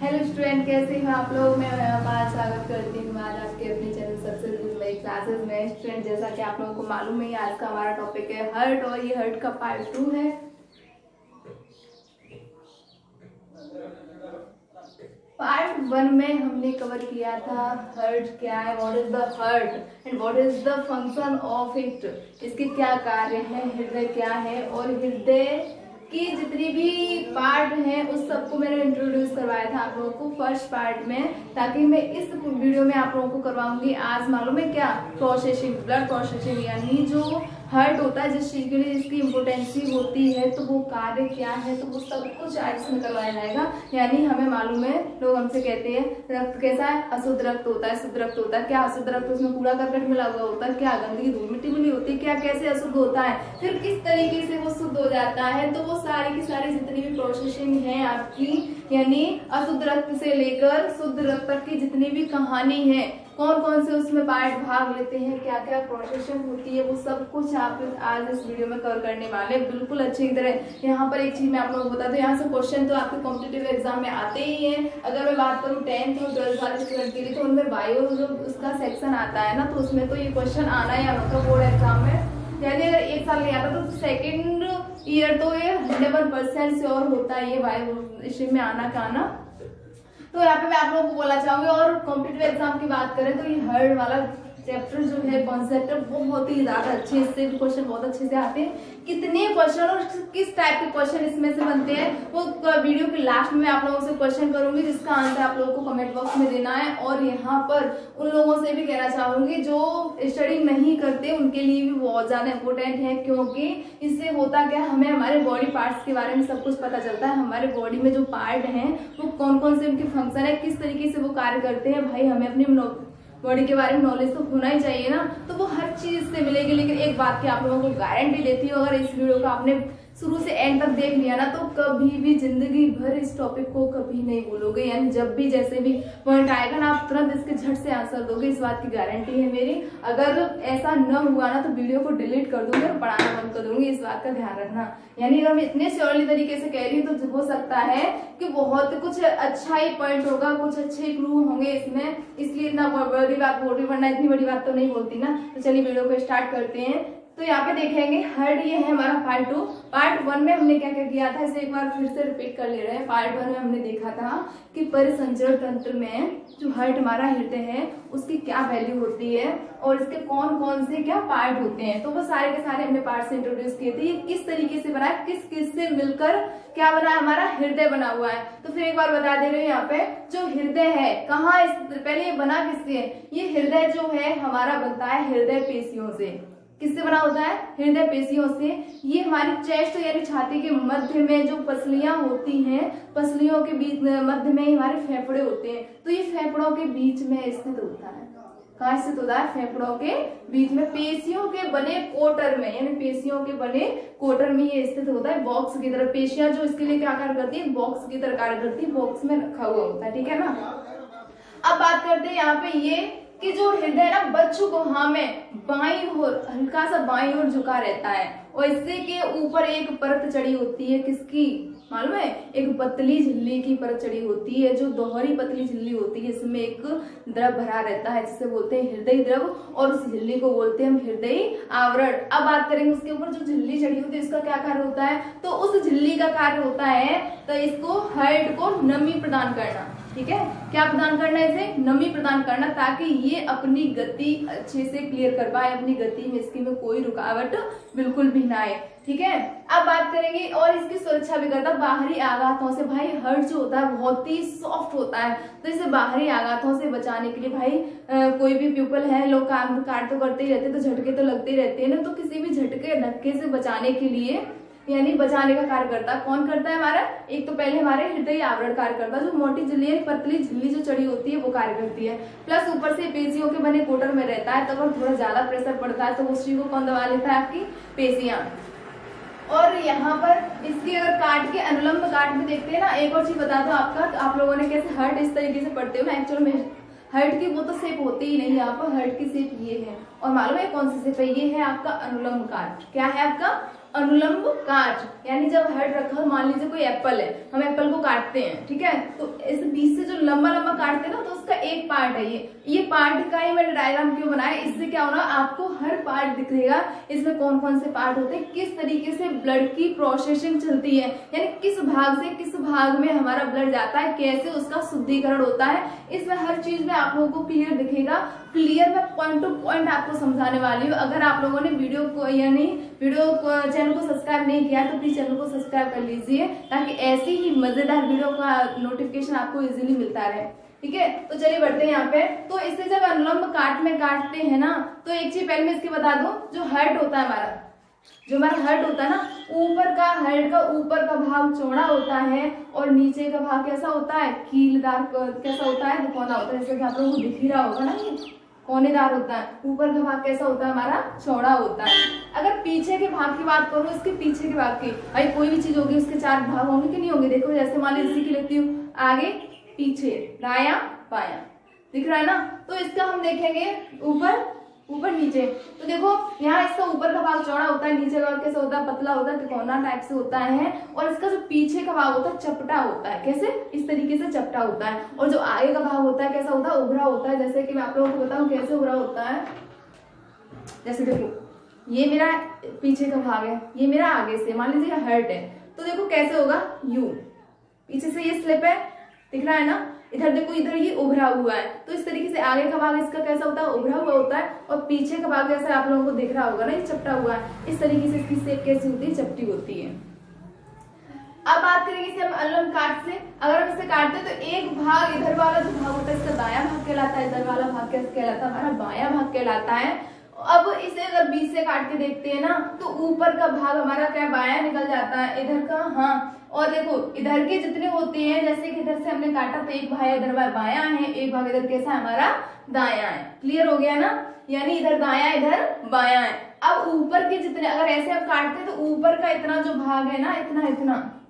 Hello student कैसे हैं आप लोग? मैं बात स्वागत करती हूँ आज आपके अपने चैनल सबसे नई क्लासेस में। स्टूडेंट जैसा कि आप लोगों को मालूम है, आज का हमारा टॉपिक है हर्ट और ये हर्ट का पार्ट टू है। पार्ट वन में हमने कवर किया था हर्ट क्या है what is the heart and what is the function of it इसके क्या कार्य है, हृदय क्या है और हृदय की जितनी भी पार्ट हैं, उस सबको मैंने इंट्रोड्यूस करवाया था आप लोगों को फ़र्स्ट पार्ट में, ताकि मैं इस वीडियो में आप लोगों को करवाऊँगी। आज मालूम है क्या? प्रोसेसिंग ब्लड प्रोसेसिंग यानी जो हर्ट होता है, जिस चीज़ के लिए इसकी इम्पोर्टेंसी होती है तो वो कार्य क्या है? तो वो सब कुछ आज इसमें करवाया जाएगा। यानी हमें मालूम है, लोग हमसे कहते हैं, रक्त कैसा है? अशुद्ध रक्त होता है, शुद्ध रक्त होता है। क्या अशुद्ध रक्त उसमें कूड़ा करकट मिला हुआ होता है? क्या गंदगी धूल मिट्टी मिली होती? है क्या कैसे अशुद्ध होता है? फिर किस तरीके से वो शुद्ध हो जाता है? तो वो सारी की सारी जितनी भी प्रोसेसिंग है आपकी, यानी अशुद्ध रक्त से लेकर शुद्ध रक्त तक की जितनी भी कहानी है कौन कौन से उसमें पार्ट भाग लेते हैं क्या क्या प्रोसेशन होती है, वो सब कुछ आप आज इस वीडियो में कवर करने वाले बिल्कुल अच्छी तरह यहाँ पर एक चीज़ मैं आप लोगों को बता दूँ, यहाँ से क्वेश्चन तो आपके कॉम्पिटेटिव एग्ज़ाम में आते ही हैं। अगर मैं बात करूँ टेंथ और ट्वेल्थ वाले स्टूडेंट के लिए तो उनमें बायो जो उसका सेक्शन आता है ना तो उसमें तो ये क्वेश्चन आना ही आना था बोर्ड एग्ज़ाम में। यानी अगर एक साल नहीं आता तो सेकेंड ईयर तो ये हंड्रेड परसेंट श्योर होता है ये बायो में आना का आना तो यहाँ पे मैं आप लोगों को बोला चाहूँगी, और कॉम्पिटेटिव एग्ज़ाम की बात करें तो ये हर्ड वाला चैप्टर जो है कॉन्सेप्ट वो बहुत ही ज़्यादा अच्छे इससे भी क्वेश्चन बहुत अच्छे से आते हैं। कितने क्वेश्चन और किस टाइप के क्वेश्चन इसमें से बनते हैं, वो वीडियो के लास्ट में आप लोगों से क्वेश्चन करूँगी, जिसका आंसर आप लोगों को कमेंट बॉक्स में देना है। और यहाँ पर उन लोगों से भी कहना चाहूँगी, जो स्टडी नहीं करते, उनके लिए भी बहुत ज़्यादा इंपॉर्टेंट है, क्योंकि इससे होता क्या, हमें हमारे बॉडी पार्ट्स के बारे में सब कुछ पता चलता है। हमारे बॉडी में जो पार्ट है, वो कौन कौन से उनके फ़ंक्शन है, किस तरीके से वो कार्य करते हैं, भाई, हमें अपनी बॉडी के बारे में नॉलेज तो होना ही चाहिए ना। तो वो हर चीज़ से मिलेगी, लेकिन एक बात की आप लोगों को गारंटी लेती हूँ, अगर इस वीडियो को आपने शुरू से एंड तक देख लिया ना तो कभी भी ज़िंदगी भर इस टॉपिक को कभी नहीं भूलोगे। यानी जब भी जैसे भी पॉइंट आएगा ना, आप तुरंत इसके झट से आंसर दोगे, इस बात की गारंटी है मेरी। अगर ऐसा न हुआ ना तो वीडियो को डिलीट कर दूँगी और पढ़ाना बंद कर दूँगी, इस बात का ध्यान रखना। यानी अगर मैं इतने श्योरली तरीके से कह रही हूँ तो हो सकता है कि बहुत कुछ अच्छा ही पॉइंट होगा, कुछ अच्छे क्लू होंगे इसमें। इसलिए इतना बड़ी बात बोल रही वरना इतनी बड़ी बात तो नहीं बोलती ना। तो चलिए वीडियो को स्टार्ट करते हैं। तो यहाँ पे देखेंगे, हर्ड ये है हमारा पार्ट टू पार्ट वन में हमने क्या क्या किया था? इसे एक बार फिर से रिपीट कर ले रहे हैं। पार्ट वन में हमने देखा था कि परिसंचरण तंत्र में जो हर्ट हमारा हृदय है, उसकी क्या वैल्यू होती है और इसके कौन कौन से क्या पार्ट होते हैं? तो वो सारे के सारे हमने पार्ट से इंट्रोड्यूस किए थे। ये किस तरीके से बना है? किस किस से मिलकर क्या बना है? हमारा हृदय बना हुआ है। तो फिर एक बार बता दे रहे हैं यहाँ पे, जो हृदय है, कहाँ पहले ये बना किससे? ये हृदय जो है, हमारा बनता है हृदय पेशियों से। किससे बना होता है? हृदय पेशियों से। ये हमारी चेस्ट यानी छाती के मध्य में जो पसलियाँ होती हैं, पसलियों के बीच मध्य में हमारे फेफड़े होते हैं। तो ये फेफड़ों के बीच में स्थित होता है। कहा स्थित होता है? फेफड़ों के बीच में। पेशियों के बने कोटर में, यानी पेशियों के बने कोटर में ये स्थित होता है बॉक्स की तरह। पेशियाँ जो इसके लिए क्या कार्य करती है? बॉक्स की तरह कार्य करती है, बॉक्स में रखा हुआ होता है। ठीक है ना? अब बात करते हैं यहाँ पे ये कि जो हृदय ना, बच्चों को हाँ में बाई ओर, हल्का सा बाई ओर झुका रहता है। और इससे के ऊपर एक परत चढ़ी होती है, किसकी? मालूम है? एक पतली झिल्ली की परत चढ़ी होती है, जो दोहरी पतली झिल्ली होती है इसमें एक द्रव भरा रहता है, जिसे बोलते हैं हृदय द्रव, और उस झिल्ली को बोलते हैं हम हृदय आवरण। अब बात करेंगे उसके ऊपर जो झिल्ली चढ़ी होती है इसका क्या कार्य होता है? तो उस झिल्ली का कार्य होता है तो इसको हार्ट को नमी प्रदान करना। ठीक है? क्या प्रदान करना है इसे? नमी प्रदान करना ताकि ये अपनी गति अच्छे से क्लियर कर पाए अपनी गति में इसकी में कोई रुकावट बिल्कुल भी ना आए। ठीक है? अब बात करेंगे और इसकी सुरक्षा भी करता बाहरी आघातों से। भाई हर्ट जो होता है बहुत ही सॉफ्ट होता है। तो इसे बाहरी आघातों से बचाने के लिए भाई आ, कोई भी पीपल है लोग काम काट तो करते ही रहते तो झटके तो लगते ही रहते हैं ना। तो किसी भी झटके धक्के से बचाने के लिए यानी बचाने का कार्य करता है। कौन करता है हमारा? एक तो पहले हमारे हृदय आवरण कार्य करता है जो मोटी झिल्ली पतली झिल्ली जो चढ़ी होती है, वो कार्य करती है। प्लस ऊपर से पेशियों के बने कोटर में रहता है, तब तो थोड़ा ज़्यादा प्रेशर पड़ता है तो उस को कौन दबा लेता है आपकी? पेशियाँ। और यहाँ पर इसकी अगर काट के, अनुलंब काट में देखते हैं ना, एक और चीज़ बता दो आपका तो आप लोगों ने कैसे हर्ट इस तरीके से पढ़ते हो एक्चुअल में हर्ट की वो तो सेप होती ही नहीं यहाँ पर हर्ट की सेप ये है। और मालूम है कौन सी सेप है? ये है आपका अनुलंब काट। क्या है आपका? अनुलंब काट यानी जब हेड रखा, मान लीजिए कोई एप्पल है, हम एप्पल को काटते हैं, ठीक है? तो इस बीच से जो लंबा लंबा काटते हैं ना तो उसका एक पार्ट है ये। ये पार्ट का ही मैंने डायग्राम क्यों बनाया? इससे क्या होना, आपको हर पार्ट दिखेगा, इसमें कौन कौन से पार्ट होते हैं, किस तरीके से ब्लड की प्रोसेसिंग चलती है, यानी किस भाग से किस भाग में हमारा ब्लड जाता है, कैसे उसका शुद्धिकरण होता है, इसमें हर चीज़ में आप लोगों को क्लियर दिखेगा। क्लियर मैं पॉइंट टू पॉइंट आपको समझाने वाली हूँ। अगर आप लोगों ने वीडियो को, यानी वीडियो को, चैनल को सब्सक्राइब नहीं किया तो प्लीज़ चैनल को सब्सक्राइब कर लीजिए, ताकि ऐसी ही मज़ेदार वीडियो का नोटिफिकेशन आपको इजीली मिलता रहे। ठीक है? तो चलिए बढ़ते हैं यहाँ पे। तो इससे जब अनुलंब काट में काटते हैं ना तो एक चीज़ पहले मैं इसकी बता दूँ, जो हर्ट होता है हमारा, जो हमारा हर्ट होता है ना, ऊपर का हर्ट का ऊपर का भाग चौड़ा होता है, और नीचे का भाग कैसा होता है? कीलदार कैसा होता है? दुकोना होता है, जैसे कि आप लोगों को दिख ही रहा होगा ना ये। कोनेदार होता है? ऊपर का भाग कैसा होता है? हमारा चौड़ा होता है। अगर पीछे के भाग की बात करो, इसके पीछे के भाग की, भाई कोई भी चीज़ होगी, उसके चार भाग होंगे कि नहीं होंगे? देखो, जैसे मान लीजिए की लेती हूँ। आगे, पीछे, दाया, बाया। दिख रहा है ना? तो इसका हम देखेंगे ऊपर ऊपर नीचे। तो देखो, यहाँ इसका ऊपर का भाग चौड़ा होता है, नीचे का भाग कैसे होता है? पतला होता है त्रिकोना टाइप से होता है। और इसका जो पीछे का भाग होता है, चपटा होता है। कैसे? इस तरीके से चपटा होता है। और जो आगे का भाग होता है, कैसा होता है? उभरा होता है। जैसे कि मैं आप लोगों को बताऊँ, कैसे उभरा होता है? जैसे देखो, ये मेरा पीछे का भाग है। ये मेरा आगे से, मान लीजिए, हर्ट है। तो देखो, कैसे होगा? यू पीछे से ये स्लिप है। दिख रहा है ना? इधर देखो, इधर ये उभरा हुआ है। तो इस तरीके से आगे का भाग इसका कैसा होता है? उभरा हुआ होता है और पीछे का भाग जैसा आप लोगों को दिख रहा होगा ना, ये चपटा हुआ है। इस तरीके से इसकी शेप कैसी होती है? चपटी होती है। अब बात करेंगे इसे हम अलम काट से। अगर हम इसे काटते हैं तो एक भाग इधर वाला जो भाग होता है, इसका दाया भाग कहलाता है, इधर वाला भाग कहलाता है? हमारा बाया भाग कहलाता है। अब इसे अगर बीच से काट के देखते हैं ना तो ऊपर का भाग हमारा क्या बाया निकल जाता है? इधर का? हाँ। और देखो, इधर के जितने होते हैं, जैसे कि इधर से हमने काटा तो एक भाई इधर भाई बाया है, एक भाग इधर कैसा है? हमारा दाया है। क्लियर हो गया ना? यानी इधर दाया, इधर बाया है। अब ऊपर के जितने, अगर ऐसे हम काटते तो ऊपर का इतना जो भाग है ना, इतना इतना।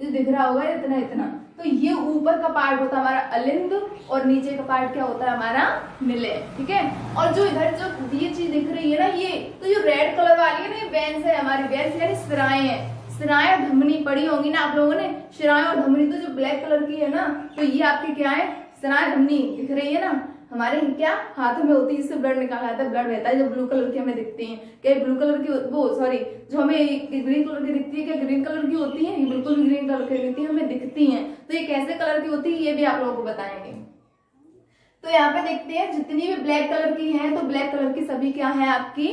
जो दिख रहा होगा, इतना इतना। तो ये ऊपर का पार्ट होता है हमारा अलिंद और नीचे का पार्ट क्या होता है हमारा मिले ठीक है? और जो इधर जो ये चीज़ दिख रही है ना ये तो जो रेड कलर वाली है ना, ये वेन्स है हमारी वेन्स यानी सिराएँ है। सिराएँ और धमनी पड़ी होंगी ना आप लोगों ने, सिराए और धमनी तो जो ब्लैक कलर की है ना तो ये आपकी क्या है? सिराएँ, धमनी दिख रही है ना। हमारे क्या हाथों में होती है, इससे ब्लड निकाला जाता है ब्लड बहता है जो ब्लू कलर की हमें दिखती है। क्या ब्लू कलर की वो सॉरी जो हमें ग्रीन कलर की दिखती है, क्या ग्रीन कलर की होती है? बिल्कुल भी ग्रीन कलर की दिखती है, हमें दिखती है। तो ये कैसे कलर की होती है, ये भी आप लोगों को बताएँगे। तो यहाँ पे देखते हैं, जितनी भी ब्लैक कलर की है तो ब्लैक कलर की सभी क्या है आपकी?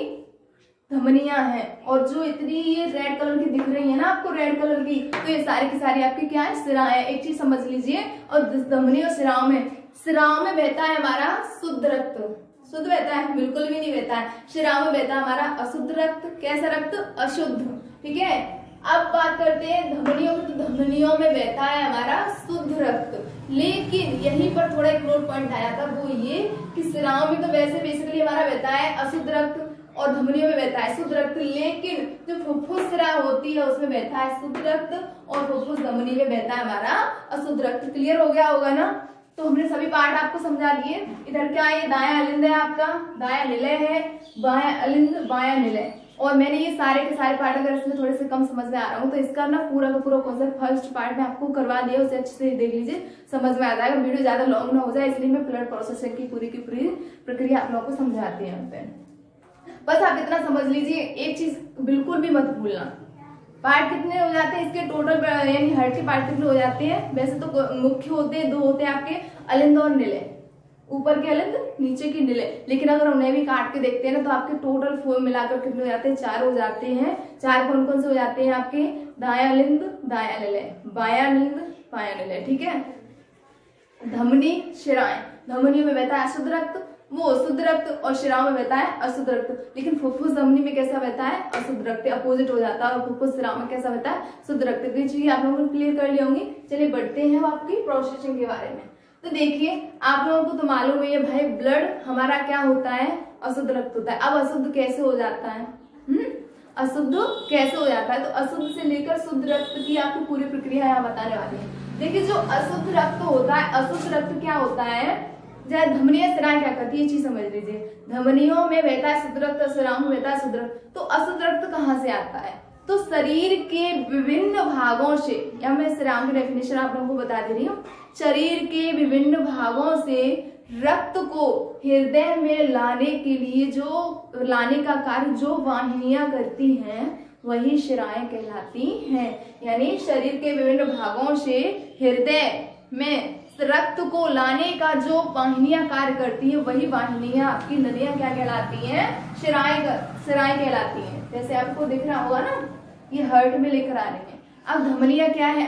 धमनियाँ हैं। और जो इतनी ये रेड कलर की दिख रही है ना आपको रेड कलर की तो ये सारी की सारी आपकी क्या है? सिरा है। एक चीज़ समझ लीजिए, और धमनी और सिराओं में सिराओं में बहता है हमारा शुद्ध रक्त। शुद्ध बहता है, बिल्कुल भी नहीं बहता है। शिराओं में बहता है हमारा अशुद्ध रक्त। कैसा रक्त? अशुद्ध। ठीक है? अब बात करते हैं धमनियों में। तो धमनियों में बहता है हमारा शुद्ध रक्त। लेकिन यहीं पर थोड़ा एक रोड पॉइंट आया था, वो ये कि सिराओं में तो वैसे बेसिकली हमारा बहता है अशुद्ध रक्त और धमनियों में बहता है शुद्ध रक्त। लेकिन जो फुफ्फुस सिरा होती है, उसमें बहता है शुद्ध रक्त और फुफ्फुस धमनी में बहता है हमारा अशुद्ध रक्त। क्लियर हो गया होगा ना? तो हमने सभी पार्ट आपको समझा दिए। इधर क्या है? दाया अलिंद है आपका। दाया निलय है। बाया अलिंद बाया निलय। और मैंने ये सारे के सारे पार्ट अगर इसमें थोड़े से कम समझ में आ रहा हूँ तो इसका ना पूरा का पूरा कॉन्सेप्ट फ़र्स्ट पार्ट में आपको करवा दिया। उसे अच्छे से देख लीजिए। समझ में आ जाएगा। वीडियो ज़्यादा लॉन्ग ना हो जाए, इसलिए मैं ब्लड प्रोसेसिंग की पूरी की पूरी प्रक्रिया आप लोगों को समझाती है बस आप इतना समझ लीजिए। एक चीज़ बिल्कुल भी मत भूलना। पार्ट कितने हो जाते हैं? इसके टोटल यानी हर के पार्ट कितने हो जाते हैं? वैसे तो मुख्य होते हैं, दो होते हैं आपके, अलिंद और निलय। ऊपर के अलिंद, नीचे की निलय। लेकिन अगर उन्हें भी काट के देखते हैं ना तो आपके टोटल फोर मिलाकर कितने हो जाते हैं? चार हो जाते हैं। चार कौन कौन से हो जाते हैं आपके? दाया अलिंद, दाया निलय। बाया अलिंद, बाया निलय, ठीक है? धमनी शिराएँ धमनी में बहता है अशुद्ध रक्त वो शुद्ध रक्त और शिराओं में बहता है अशुद्ध रक्त लेकिन फुफ्फुस धमनी में कैसा बहता है? अशुद्ध रक्त अपोजिट हो जाता है और फुफ्फुस शिराओं में कैसा बहता है? शुद्ध रक्त तो चीज़ आप लोगों ने क्लियर कर ली होंगी। चलिए बढ़ते हैं आपकी प्रोसेसिंग के बारे में। तो देखिए, आप लोगों को तो मालूम है भाई ब्लड हमारा क्या होता है? अशुद्ध रक्त होता है। अब अशुद्ध कैसे हो जाता है? हम्म? अशुद्ध कैसे हो जाता है? तो अशुद्ध से लेकर शुद्ध रक्त की आपको पूरी प्रक्रिया यहाँ बताने वाली है। देखिए, जो अशुद्ध रक्त होता है अशुद्ध रक्त क्या होता है? जय धमनिया सिराएँ क्या करती है? चीज़ समझ लीजिए। धमनियों में बहता है शुद्ध रक्त सिराओं में बहता है शुद्ध तो अशुद्ध रक्त कहाँ से आता है? तो शरीर के विभिन्न भागों से, या मैं श्रेयांक डेफिनेशन आप लोगों को बता दे रही हूँ। शरीर के विभिन्न भागों से रक्त को हृदय में लाने के लिए जो, लाने का कार्य जो वाहिनियाँ करती हैं, वही शिराएँ कहलाती हैं। यानी शरीर के विभिन्न भागों से हृदय में रक्त को लाने का जो वाहिनियाँ कार्य करती है, वही वाहिनियाँ आपकी नदियाँ क्या कहलाती हैं? शराय सराय कहलाती हैं। जैसे आपको दिख रहा होगा ना, ये हर्ट में लेकर आ रही है। अब धमनिया क्या है?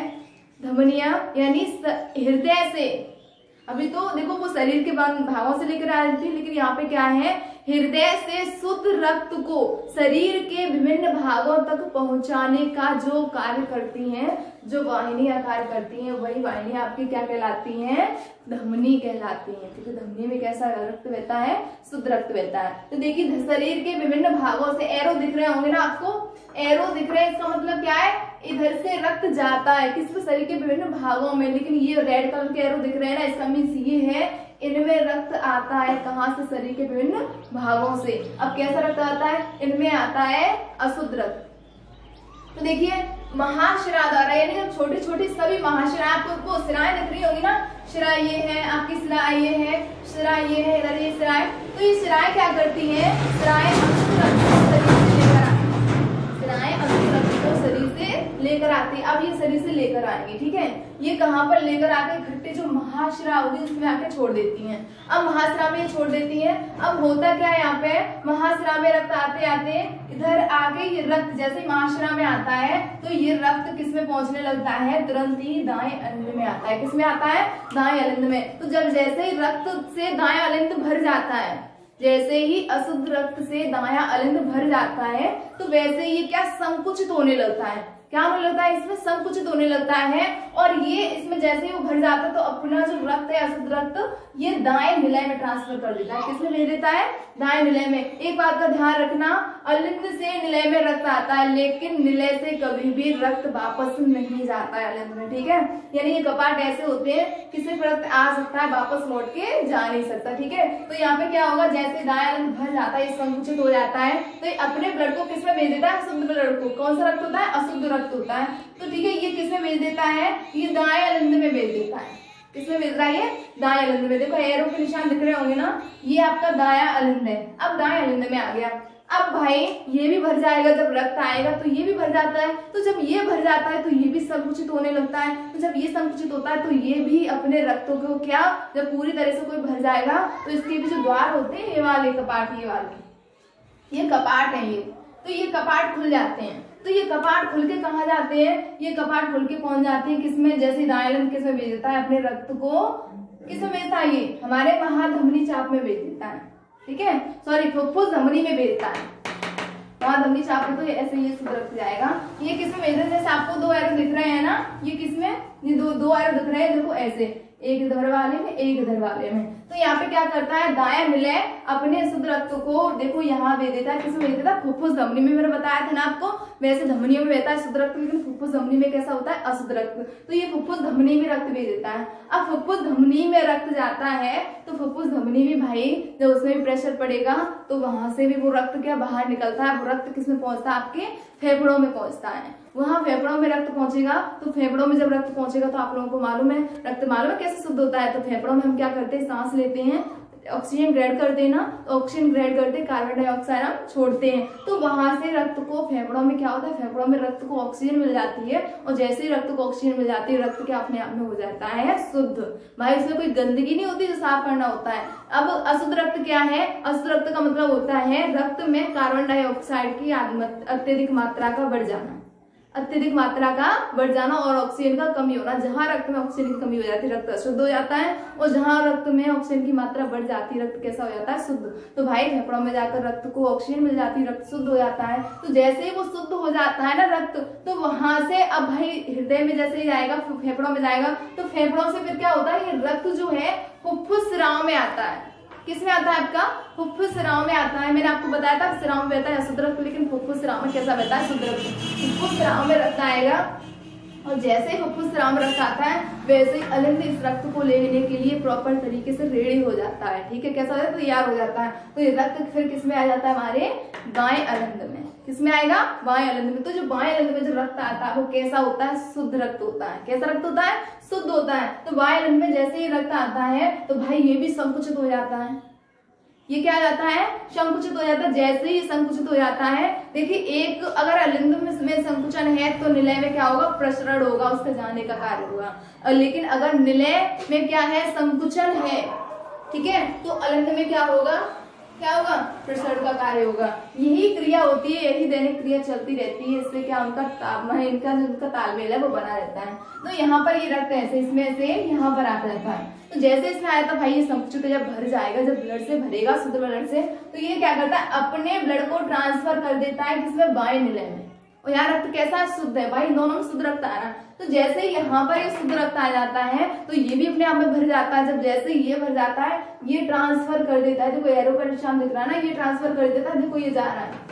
धमनिया यानी हृदय से। अभी तो देखो, वो शरीर के भावों से लेकर आ रही थी लेकिन यहाँ पे क्या है? हृदय से शुद्ध रक्त को शरीर के विभिन्न भागों तक पहुँचाने का जो कार्य करती हैं, जो वाहिनियाँ कार्य करती हैं, वही वाहिनियाँ आपकी क्या कहलाती हैं? धमनी कहलाती हैं। क्योंकि तो धमनी में कैसा रक्त बहता है? शुद्ध रक्त बहता है। तो देखिए शरीर के विभिन्न भागों से एरो दिख रहे होंगे ना आपको? एरो दिख रहे हैं, इसका मतलब क्या है? इधर से रक्त जाता है, किस शरीर के विभिन्न भागों में? लेकिन ये रेड कलर के एरो दिख रहे हैं ना, इसका मीन ये है इनमें रक्त आता है कहाँ से? शरीर के विभिन्न भागों से। अब कैसा रक्त आता है? इनमें आता है अशुद्ध रक्त। तो देखिए महाशिरा द्वारा यानी जब छोटी छोटी सभी महाशिरा आपको सिराएँ दिख रही होगी ना शिरा ये है, आपकी सिरा ये है शिरा ये है, इधर ये सिराएँ। तो ये सिराएँ क्या करती हैं? सिराएँ लेकर आते है। अब ये शरीर से लेकर आएँगे, ठीक है? ये कहाँ पर लेकर आके इकट्ठे जो महाशिरा होगी, उसमें आके छोड़ देती हैं। अब महाशिरा में छोड़ देती हैं। अब होता क्या है यहाँ पे? महाशिरा में रक्त आते आते इधर आगे ये रक्त, जैसे महाशिरा में आता है तो ये रक्त किसमें पहुँचने लगता है? तुरंत ही दाएँ अलिंद में आता है। किसमें आता है? दाएँ अलिंद में। तो जब जैसे ही रक्त से दाएँ अलिंद भर जाता है, जैसे ही अशुद्ध रक्त से दाया अलिंद भर जाता है तो वैसे ही क्या संकुचित होने लगता है। क्या होने लगता है? इसमें संकुचित होने लगता है। और ये इसमें जैसे ही वो भर जाता है तो अपना जो रक्त है अशुद्ध रक्त, ये दाएँ निलय में ट्रांसफ़र कर देता है। किसमें भेज देता है? दाएँ निलय में। एक बात का ध्यान रखना अलिंद से निलय में रक्त आता है, लेकिन निलय से कभी भी रक्त वापस नहीं जाता है अलिंद में, ठीक है? यानी ये कपाट ऐसे होते हैं कि सिर्फ़ रक्त आ सकता है, वापस लौट के जा नहीं सकता, ठीक है? तो यहाँ पे क्या होगा? जैसे दाएँ अलिंद भर जाता है संकुचित हो जाता है तो अपने ब्लड को किसमें भेज देता है? अशुद्ध ब्लड को। कौन सा रक्त होता है? अशुद्ध रक्त। रक्त होता है तो ठीक है, ये किसमें भेज देता है? ये दाएँ अलिंद में भेज देता है। किसमें भेज रहा है ये? दाएँ अलिंद में। देखो एरो के निशान दिख रहे होंगे ना, ये आपका दाया अलिंद है। अब दाएँ अलिंद में आ गया। अब भाई, ये भी भर जाएगा जब रक्त आएगा तो ये भी भर जाता है। तो जब ये भर जाता है तो ये भी संकुचित होने लगता है। तो जब ये संकुचित होता है तो ये भी अपने रक्तों को क्या? जब पूरी तरह से कोई भर जाएगा तो इसके भी जो द्वार होते हैं, ये वाले कपाट, ये वाले। ये कपाट है ये। तो ये कपाट खुल जाते हैं। तो ये कपाट खुल के कहा जाते हैं? ये कपाट खुल के पहुँच जाते हैं? किसमें? जैसे दायलन किसमें देता है? अपने रक्त को किसमें भेजता है ये? हमारे महाधमनी चाप में भेज देता है। ठीक है? सॉरी फुफ्फुस धमनी में भेजता है। महाधमनी चाप में तो ऐसे ये शुद्ध रक्त जाएगा। ये किसमें भेज जैसे आपको दो एरो दिख रहे हैं ना, ये किसमें? ये दो दो एरो दिख रहे हैं, देखो ऐसे। एक इधर वाले में, एक इधर वाले में। तो यहाँ पे क्या करता है, दाया मिले अपने शुद्ध रक्त को, देखो यहाँ भेज देता है, किसमें भेज देता है? फुफ्फुस धमनी में मैंने बताया था ना आपको वैसे धमनियों में बहता है शुद्ध रक्त, लेकिन फुफ्फुस धमनी में कैसा होता है? अशुद्ध रक्त। तो ये फुफ्फुस धमनी में रक्त भेज देता है। अब फुफ्फुस धमनी में रक्त जाता है तो फुफ्फुस धमनी में भाई, जब उसमें भी प्रेशर पड़ेगा तो वहाँ से भी वो रक्त क्या बाहर निकलता है? वो रक्त किसमें पहुँचता है आपके फेफड़ों में पहुँचता है। वहाँ फेफड़ों में रक्त पहुंचेगा तो फेफड़ों में जब रक्त पहुंचेगा तो आप लोगों को मालूम है, रक्त मालूम है कैसे शुद्ध होता है? तो फेफड़ों में हम क्या करते हैं? सांस लेते हैं ऑक्सीजन ग्रेड करते हैं ना तो ऑक्सीजन ग्रेड करते कार्बन डाइऑक्साइड हम छोड़ते हैं। तो वहाँ से रक्त को फेफड़ों में क्या होता है? फेफड़ों में रक्त को ऑक्सीजन मिल जाती है, और जैसे ही रक्त को ऑक्सीजन मिल जाती है, रक्त के अपने आप में हो जाता है? शुद्ध। भाई, इसमें कोई गंदगी नहीं होती जो साफ़ करना होता है। अब अशुद्ध रक्त क्या है? अशुद्ध रक्त का मतलब होता है, रक्त में कार्बन डाइऑक्साइड की अत्यधिक मात्रा का बढ़ जाना। अत्यधिक मात्रा का बढ़ जाना और ऑक्सीजन का कमी होना। जहाँ रक्त में ऑक्सीजन की कमी हो जाती है, रक्त अशुद्ध हो जाता है, और जहाँ रक्त में ऑक्सीजन की मात्रा बढ़ जाती है, रक्त कैसा हो जाता है? शुद्ध। तो भाई, फेफड़ों में जाकर रक्त को ऑक्सीजन मिल जाती है, रक्त शुद्ध हो जाता है। तो जैसे ही वो शुद्ध हो जाता है ना रक्त तो वहाँ से अब भाई हृदय में जैसे ही जाएगा फेफड़ों में जाएगा तो फेफड़ों से फिर क्या होता है ये रक्त जो है फुफ्फुस राव में आता है। किसमें आता है आपका? फुफ्फुस राव में आता है। मैंने आपको बताया था सिराव में बहता है सुदरक रक्त लेकिन फुफ्फुस राव में कैसा बहता है सुदरक फुफ्फुस राव में रखता आएगा। और जैसे ही फुफ्फुस राम में रक्त आता है, वैसे ही अलिंद इस रक्त को लेने के लिए प्रॉपर तरीके से रेडी हो जाता है। ठीक है? कैसा होता है? तैयार हो जाता है। तो ये रक्त फिर किसमें आ जाता है? हमारे गाय अलिंद में। किसमें आएगा? बाएँ अलंद में। तो जो बाएँ अलंद में जो रक्त आता है, वो कैसा होता है? शुद्ध रक्त होता है। कैसा रक्त होता है? शुद्ध होता है। तो बाएँ अलंद में जैसे ही रक्त आता है तो भाई ये भी संकुचित हो जाता है। ये क्या जाता है? संकुचित हो जाता है। जैसे ही संकुचित हो जाता है, देखिए एक अगर अलिंद में संकुचन है तो निलय में क्या होगा? प्रसरण होगा, उसका जाने का कार्य होगा। लेकिन अगर निलय में क्या है? संकुचन है, ठीक है? तो अलिंद में क्या होगा? क्या होगा? प्रसरण का कार्य होगा। यही क्रिया होती है, यही दैनिक क्रिया चलती रहती है, इससे क्या उनका इनका जो उनका तालमेल है वो बना रहता है। तो यहाँ पर ये रक्त ऐसे, इसमें से यहाँ पर आता रहता है। तो जैसे इसमें आया था भाई, ये संकुचित जब भर जाएगा, जब ब्लड से भरेगा, शुद्ध ब्लड से तो ये क्या करता है? अपने ब्लड को ट्रांसफ़र कर देता है किसमें बाय निलय में। और यहाँ रक्त कैसा है शुद्ध है भाई दोनों में शुद्ध रक्त आ रहा है। तो जैसे ही यहाँ पर ये शुद्ध रक्त आ जाता है तो ये भी अपने आप में भर जाता है। जब जैसे ये भर जाता है, ये ट्रांसफ़र कर देता है। देखो एरो का निशान दिख रहा है ना, ये ट्रांसफ़र कर देता है, देखो, ये जा रहा है।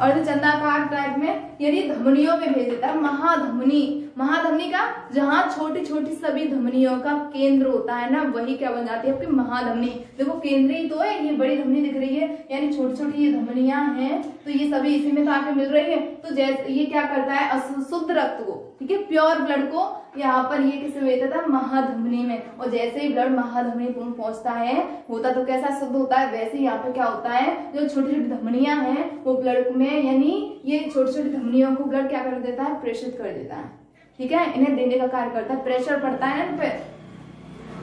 और चंदाकार टाइप में यदि धमनियों में भेज देता है, महाधमनी। महाधमनी का, जहाँ छोटी छोटी सभी धमनियों का केंद्र होता है ना, वही क्या बन जाती है आपकी महाधमनी। देखो, केंद्र ही तो है, ये बड़ी धमनी दिख रही है, यानी छोटी छोटी ये धमनियाँ हैं तो ये सभी इसी में तो आके मिल रही है। तो जैसे, ये क्या करता है शुद्ध रक्त को, ठीक है, प्योर ब्लड को, यहाँ पर ये किसे भेजता था, महाधमनी में। और जैसे ही ब्लड महाधमनी पहुँचता है, होता तो कैसा शुद्ध होता है, वैसे यहाँ पर क्या होता है, जो छोटी छोटी धमनियाँ हैं, वो ब्लड में, यानी ये छोटी छोटी धमनियों को ब्लड क्या कर देता है, प्रेषित कर देता है। ठीक है? इन्हें देने का कार्य करता है प्रेशर पड़ता है ना फिर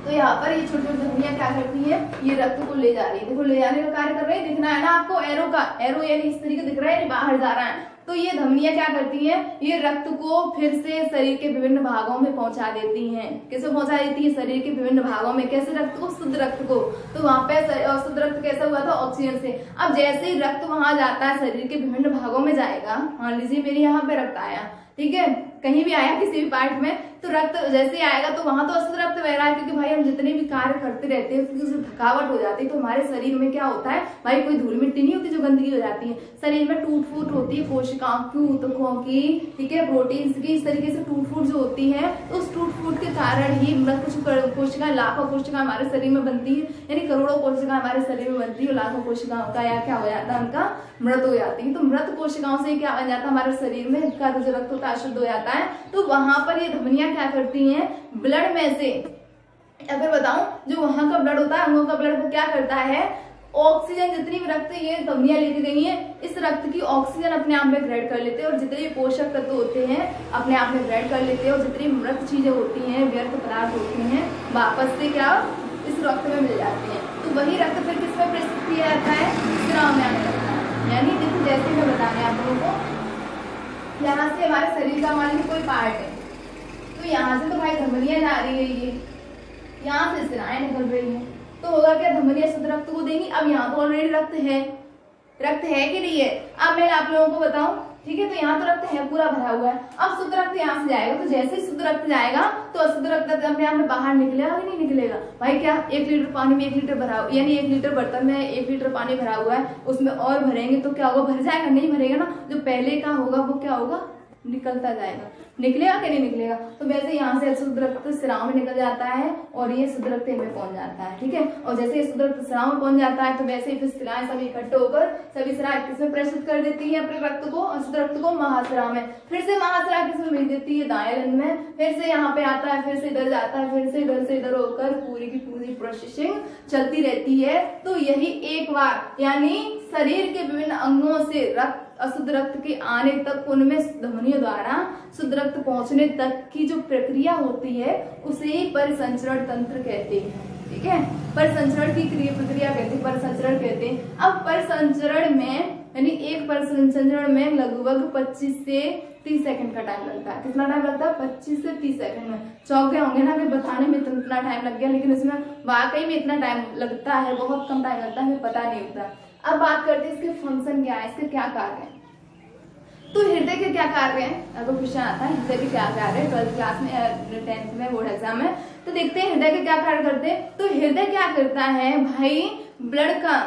तो यहाँ पर ये छोटी छोटी धमनियाँ क्या करती है? ये रक्त को ले जा रही है। देखो, ले जाने का कार्य कर रही है। दिखना है ना आपको? एरो का एरो यानी इस तरीके दिख रहा है बाहर जा रहा है। तो ये धमनियाँ क्या करती हैं? ये रक्त को फिर से शरीर के विभिन्न भागों में पहुँचा देती हैं। कैसे पहुँचा देती है? शरीर के विभिन्न भागों में। कैसे रक्त को? शुद्ध रक्त को। तो वहाँ पे शुद्ध रक्त कैसा हुआ था? ऑक्सीजन से। अब जैसे ही रक्त वहाँ जाता है, शरीर के विभिन्न भागों में जाएगा। मान लीजिए मेरे यहाँ पे रक्त आया। ठीक है? कहीं भी आया किसी भी पार्ट में तो रक्त जैसे ही आएगा तो वहाँ तो अशुद्ध रक्त बह रहा है। क्योंकि भाई हम जितने भी कार्य करते रहते हैं, उसकी थकावट हो जाती है। तो हमारे शरीर में क्या होता है? भाई कोई धूल मिट्टी नहीं होती जो गंदगी हो जाती है। शरीर में टूट फूट होती है कोशिकाओं की ऊतकों की, ठीक है प्रोटीन्स की इस तरीके से टूट फूट जो होती है तो उस टूट फूट के कारण ही मृत कुछ कोशिका लाखों कोशिका हमारे शरीर में बनती है, यानी करोड़ों कोशिका हमारे शरीर में बनती है लाखों कोशिकाओं का या क्या हो जाता है, उनका मृत हो जाती है। तो मृत कोशिकाओं से क्या बन जाता है, हमारे शरीर में का जो रक्त होता है, अशुद्ध हो जाता है। तो वहाँ पर ये धमनियाँ क्या करती हैं, ब्लड में से, अगर बताऊँ, जो वहाँ का ब्लड होता है, अंगों का ब्लड वो क्या करता है ऑक्सीजन जितनी भी रक्त ये धमनियाँ लेके गई हैं, इस रक्त की ऑक्सीजन अपने आप में ग्रेड कर लेते हैं और जितने भी पोषक तत्व होते हैं, अपने आप में ग्रेड कर लेते हैं और जितनी मृत चीज़ें होती हैं, व्यर्थ पदार्थ होती हैं, वापस से क्या इस रक्त में मिल जाते हैं। तो वही रक्त फिर किसमें प्रस्तुत किया जाता है? स्राव में आने लगता है। यानी देखो जैसे मैं बताने आप लोगों को, यहाँ से हमारे शरीर का मान कोई पार्ट है। तो यहाँ से तो भाई धमनिया जा रही है ये। यहाँ से सिराएँ निकल रही है। तो होगा क्या? धमनिया शुद्ध रक्त को देंगी। अब यहाँ तो ऑलरेडी रक्त है। रक्त है कि नहीं है? अब मैं आप लोगों को बताऊँ, ठीक है? तो यहाँ तो रक्त है, पूरा भरा हुआ है। अब शुद्ध रक्त यहाँ से जाएगा तो जैसे ही शुद्ध रक्त जाएगा तो अशुद्ध रक्त अपने आप में बाहर निकलेगा कि नहीं निकलेगा। भाई क्या एक लीटर पानी में एक लीटर भरा यानी एक लीटर बर्तन में एक लीटर पानी भरा हुआ है, उसमें और भरेंगे तो क्या होगा? भर जाएगा, नहीं भरेगा ना? जो पहले का होगा, वो क्या होगा? निकलता जाएगा। निकलेगा कि नहीं निकलेगा? तो वैसे यहाँ से शुद्ध रक्त सिराव में निकल जाता है और ये शुद्ध रक्त में पहुँच जाता है, ठीक है? और जैसे ये शुद्ध रक्त सिराव में पहुँच जाता है तो वैसे फिर सिराएँ सभी इकट्ठे होकर, सभी सिराएँ किसमें प्रेषित कर देती है अपने रक्त को शुद्ध रक्त को महासिरा में। फिर से महासिरा किसमें भेज देती है? दाएँ में। फिर से यहाँ पे आता है, फिर से इधर जाता है, फिर से इधर से इधर होकर पूरी की पूरी प्रोसेसिंग चलती रहती है। तो यही एक बार, यानी शरीर के विभिन्न अंगों से रक्त अशुद्ध रक्त के आने तक उनमें ध्वनियों द्वारा शुद्ध रक्त पहुँचने तक की जो प्रक्रिया होती है, उसे परिसंचरण तंत्र कहते हैं। ठीक है? परिसंचरण की क्रिया प्रक्रिया कहते हैं, परिसंचरण कहते हैं। अब परिसंचरण में, यानी एक परिसंचरण में लगभग 25 से 30 सेकंड का टाइम लगता है। कितना टाइम लगता है? 25 से 30 सेकंड। में चौके होंगे ना अभी बताने में इतना टाइम लग गया, लेकिन इसमें वाकई में इतना टाइम लगता है, बहुत कम टाइम लगता है हमें पता नहीं होता। अब बात करते हैं इसके फ़ंक्शन क्या है, इसके क्या कार्य है। तो हृदय के क्या कार्य हैं? अगर क्वेश्चन आता है, हृदय के क्या कार्य है? ट्वेल्थ क्लास में टेंथ में बोर्ड एग्ज़ाम है। तो देखते हैं हृदय के क्या कार्य करते हैं। तो हृदय क्या करता है? भाई, ब्लड का,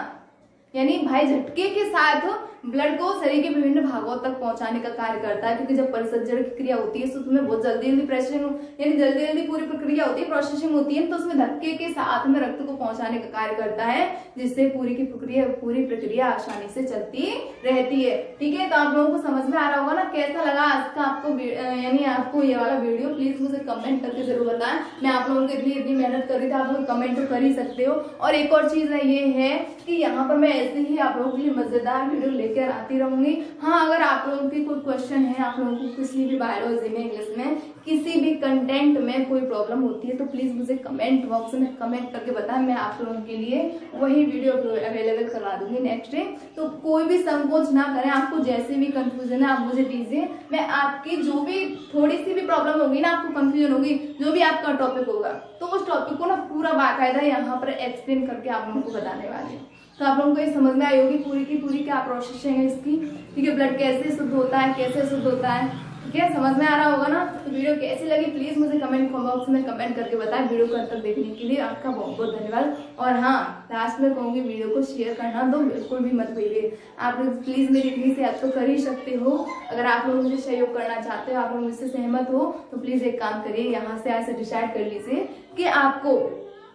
यानी भाई झटके के साथ ब्लड को शरीर के विभिन्न भागों तक पहुँचाने का कार्य करता है, क्योंकि जब परिसज्जन की क्रिया होती है तो उसमें बहुत जल्दी जल्दी प्रेशरिंग यानी जल्दी जल्दी पूरी प्रक्रिया होती है प्रोसेसिंग होती है तो उसमें धक्के के साथ में रक्त को पहुँचाने का कार्य करता है, जिससे पूरी की प्रक्रिया, पूरी प्रक्रिया आसानी से चलती रहती है। ठीक है तो आप लोगों को समझ में आ रहा होगा ना, कैसा लगा आज का आपको यानी आपको ये वाला वीडियो? प्लीज़ मुझे कमेंट करके ज़रूर बताएँ। मैं आप लोगों के लिए इतनी मेहनत कर रही थी, आप लोग कमेंट तो कर ही सकते हो। और एक और चीज़ ये है कि यहाँ पर मैं ऐसे ही आप लोगों के लिए मज़ेदार वीडियो लेकर आती रहूँगी। हाँ अगर आप लोगों की कोई क्वेश्चन है, आप लोगों को किसी भी बायोलॉजी में इंग्लिश में, किसी भी कंटेंट में कोई प्रॉब्लम होती है तो प्लीज़ मुझे कमेंट बॉक्स में कमेंट करके बताएँ। मैं आप लोगों के लिए वही वीडियो अवेलेबल करवा दूँगी नेक्स्ट डे तो कोई भी संकोच ना करें। आपको जैसे भी कंफ्यूजन है, आप मुझे दीजिए। मैं आपकी जो भी थोड़ी सी भी प्रॉब्लम होगी ना, आपको कंफ्यूजन होगी, जो भी आपका टॉपिक होगा। तो उस टॉपिक को ना पूरा बाकायदा यहाँ पर एक्सप्लेन करके आप लोगों को बताने वाली हूँ। तो आप लोगों को ये समझ में आई होगी पूरी की पूरी क्या प्रोसेस है इसकी, ठीक है ब्लड कैसे शुद्ध होता है, कैसे शुद्ध होता है, ठीक है? समझ में आ रहा होगा ना? तो वीडियो कैसी लगी प्लीज़ मुझे कमेंट बॉक्स में कमेंट करके बताएँ वीडियो को अंत तक देखने के लिए। आपका बहुत बहुत धन्यवाद। और हाँ लास्ट में कहूँगी वीडियो को शेयर करना तो बिल्कुल भी मत भूलिए। आप लोग प्लीज़ मेरी इतनी से तो कर ही सकते हो। अगर आप लोग मुझे सहयोग करना चाहते हो, आप लोग मुझसे सहमत हो तो प्लीज़ एक काम करिए, यहाँ से ऐसे डिसाइड कर लीजिए कि आपको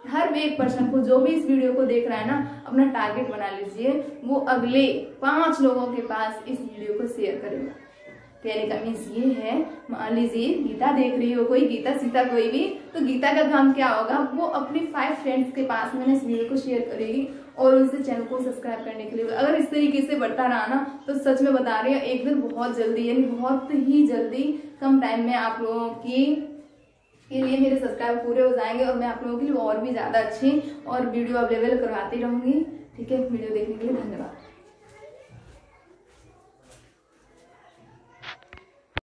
हर एक पर्सन को जो भी इस वीडियो को देख रहा है ना, अपना टारगेट बना लीजिए। वो अगले पाँच लोगों के पास इस वीडियो को शेयर करेगा। कहने का मीन्स ये है, मान लीजिए, गीता देख रही हो कोई, गीता, सीता कोई भी तो गीता का काम क्या होगा? वो अपने फाइव फ्रेंड्स के पास मैंने इस वीडियो को शेयर करेगी और उनसे चैनल को सब्सक्राइब करने के लिए। अगर इस तरीके से बढ़ता रहा ना तो सच में बता रही हूँ, एक दिन बहुत जल्दी, यानी बहुत ही जल्दी कम टाइम में आप लोगों की के लिए मेरे सब्सक्राइब पूरे हो जाएँगे और मैं आप लोगों के लिए और भी ज़्यादा अच्छी और वीडियो अवेलेबल करवाती रहूँगी। ठीक है? वीडियो देखने के लिए धन्यवाद।